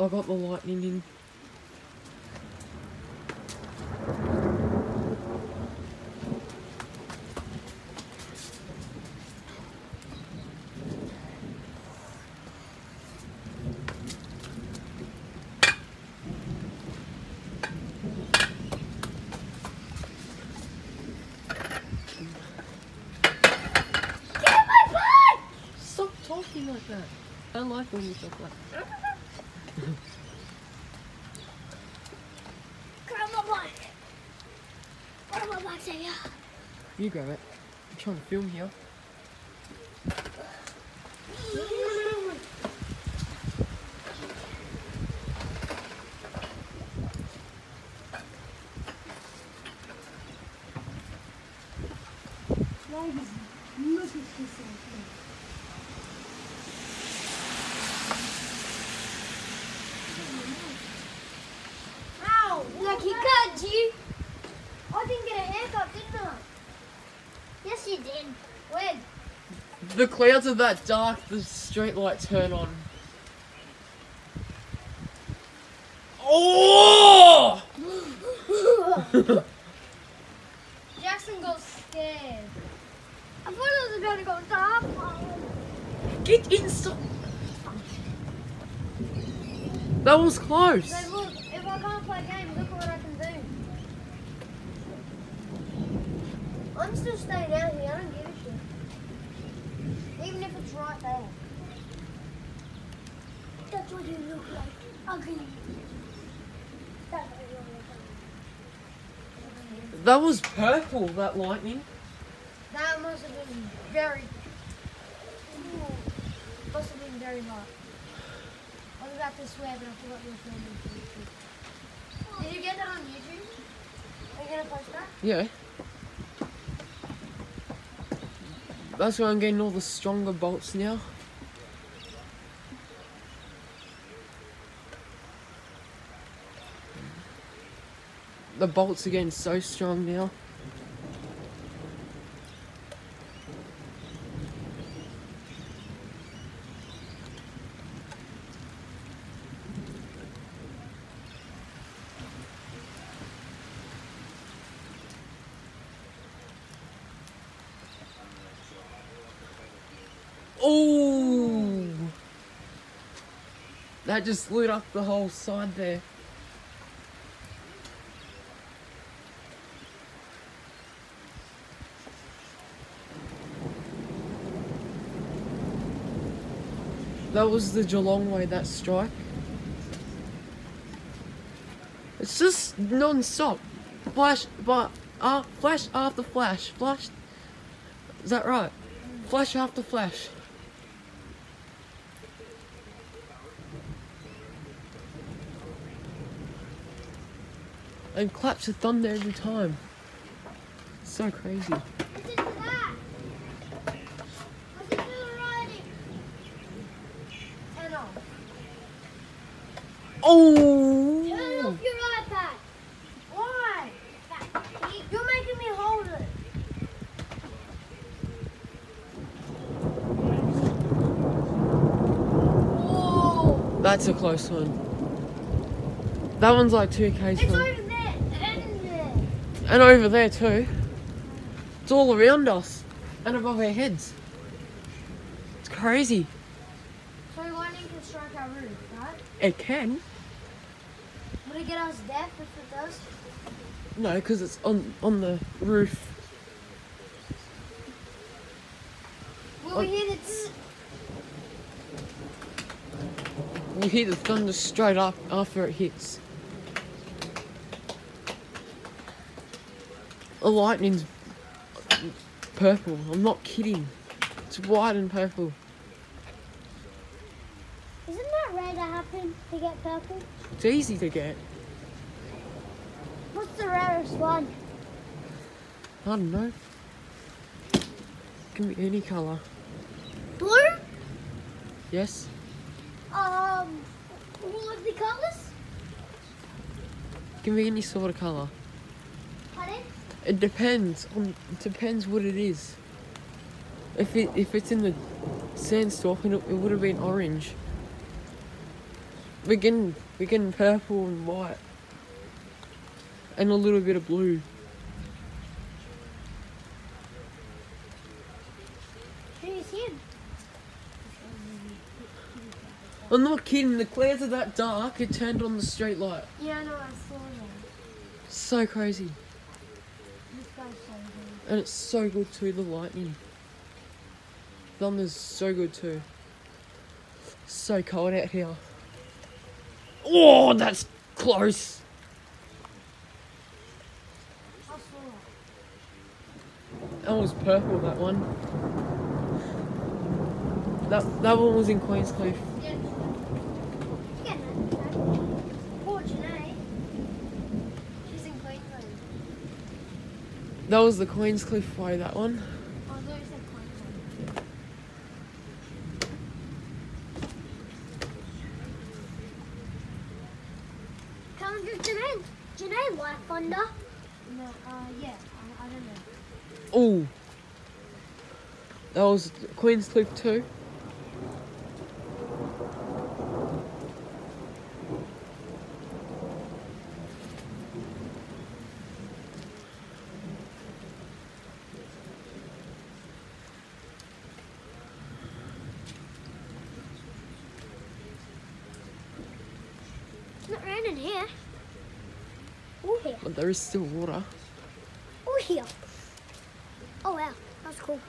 I got the lightning in. Get my! Stop talking like that. I don't like when you talk like that. Grab my bike. Grab my bike, Xavier. You grab it. I'm trying to film here. Look at this. Ow! Look, he cut you. I didn't get a haircut, didn't I? Yes, you did. When? The clouds are that dark, the street light turn on. Oh! Jackson got scared. I thought it was about to go dark. Get in, stop. That was close. So look, if I can't play games, look what I can do. I'm still staying out here. I don't give a. Even if it's right there. That's what you look like. Ugly. That's what you look like. That was purple, that lightning. That must have been very. Must have been very hot. I was about to swear, but I forgot you were filming. Did you get that on YouTube? Are you gonna post that? Yeah. That's why I'm getting all the stronger bolts now. The bolts are getting so strong now. Oh! That just lit up the whole side there. That was the Geelong way, that strike. It's just non-stop. Flash, but, uh, flash after flash. Flash. Is that right? Flash after flash. And claps of thunder every time. It's So crazy. Writing. Turn off. Oh! your iPad. Why? You're making me hold it. Whoa. That's a close one. That one's like 2k's It's from. over there and there. And over there too. It's all around us. And above our heads. It's crazy. So lightning can strike our roof, right? It can. Would it get us deaf if it does? No, because it's on on the roof. Will we hear it? tss? We hear the thunder straight up after it hits. The lightning's purple. I'm not kidding. It's white and purple. Isn't that rare to happen to get purple? It's easy to get. What's the rarest one? I don't know. Can be any colour. Blue? Yes? Um, all of the colours? Can be any sort of colour. It depends on it depends what it is. If it if it's in the sandstorm it, it would have been orange. We're getting we're getting purple and white. And a little bit of blue. Who's him? I'm not kidding, the clouds are that dark, it turned on the street light. Yeah, no, I saw that. So crazy. This guy's so good. And it's so good too, the lightning. Thunder's so good too. So cold out here. Oh, that's close. That was purple, that one. That, that one was in Queenscliff. Yeah. Yeah, no. Poor Janae. She's in Queensland. That was the Queenscliff way, that one. Callum just Janae. Janae, why thunder? No, uh, yeah, I don't know. Oh, I thought you said Queensland. Come on, just Janae. Janae like thunder. No, uh, yeah, I, I don't know. Oh. That was Queenscliff too. It's not raining here. Oh, here. But there is still water. Oh, here. Oh, wow. That's cool.